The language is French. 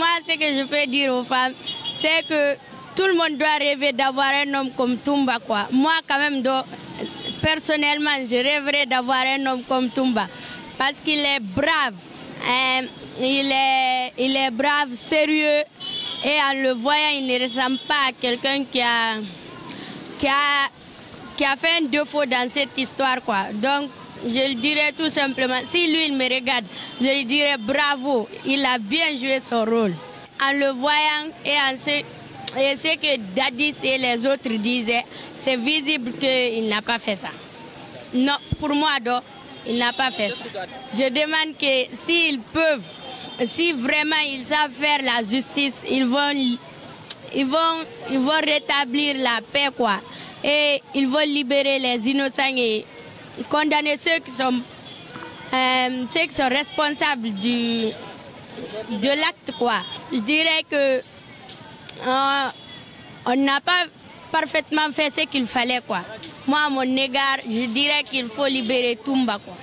Moi, ce que je peux dire aux femmes, c'est que tout le monde doit rêver d'avoir un homme comme Tumba. Quoi. Moi, quand même, personnellement, je rêverais d'avoir un homme comme Tumba. Parce qu'il est brave. Hein, il, est, il est brave, sérieux. Et en le voyant, il ne ressemble pas à quelqu'un qui a, qui, a, qui a fait un défaut dans cette histoire. Quoi. Donc, je lui dirais tout simplement, si lui il me regarde, je lui dirais bravo, il a bien joué son rôle. En le voyant et en ce, et ce que Dadis et les autres disaient, c'est visible qu'il n'a pas fait ça. Non, pour moi, donc, il n'a pas fait ça. Je demande que s'ils peuvent, si vraiment ils savent faire la justice, ils vont, ils vont, ils vont rétablir la paix, quoi. Et ils vont libérer les innocents et condamner ceux qui sont, euh, responsables de l'acte. Je dirais que euh, on n'a pas parfaitement fait ce qu'il fallait. Moi, à mon égard, je dirais qu'il faut libérer Tumba, quoi.